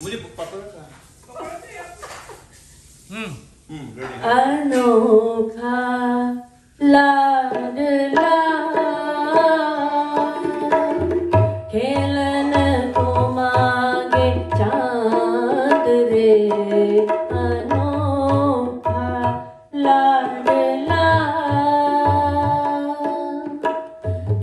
मुझे हम्म। अनोखा लाडला खेलन को चाँद रे। अनोखा लाडला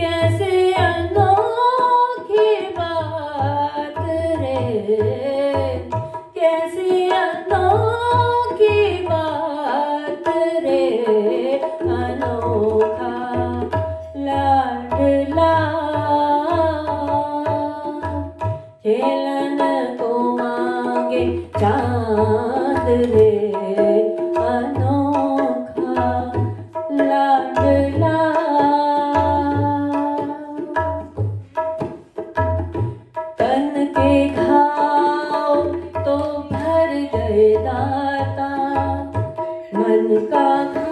कैसे अनोखी बात रे। God.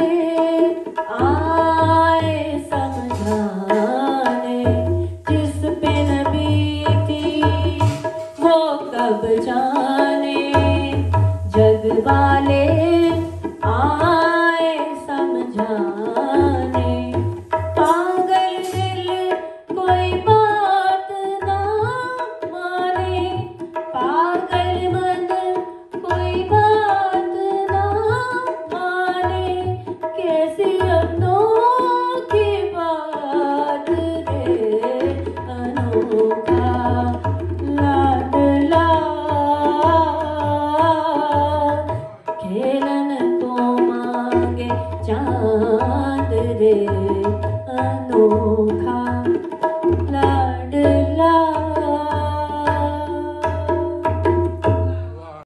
सब जाने जग वाले चाँद रे अनोखा